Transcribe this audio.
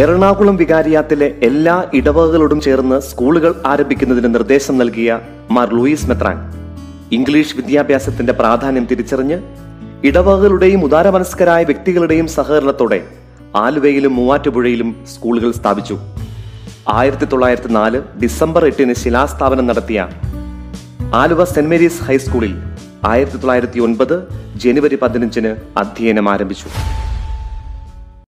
എറണാകുളം വികാരിയാത്തിലെ എല്ലാ ഇടവകകളോടും ചേർന്ന് സ്കൂളുകൾ ആരംഭിക്കുന്നതിന് നിർദ്ദേശം നൽകിയ മാർ ലൂയിസ് മെത്രാൻ. ഇംഗ്ലീഷ് വിദ്യാഭ്യാസത്തിന്റെ പ്രാധാന്യം തിരിച്ചറിഞ്ഞ് ഇടവകകളുടെയും ഉദാരമനസ്കരായ വ്യക്തികളുടെയും സഹകരണത്തോടെ ആലുവയിലും മൂവാറ്റുപുഴയിലും സ്കൂളുകൾ സ്ഥാപിച്ചു. ആയിരത്തി തൊള്ളായിരത്തി നാല് ഡിസംബർ എട്ടിന് ശിലാസ്ഥാപനം നടത്തിയ ആലുവ സെന്റ് മേരീസ് ഹൈസ്കൂളിൽ ആയിരത്തി തൊള്ളായിരത്തി ഒൻപത് ജനുവരി പതിനഞ്ചിന് അധ്യയനം ആരംഭിച്ചു.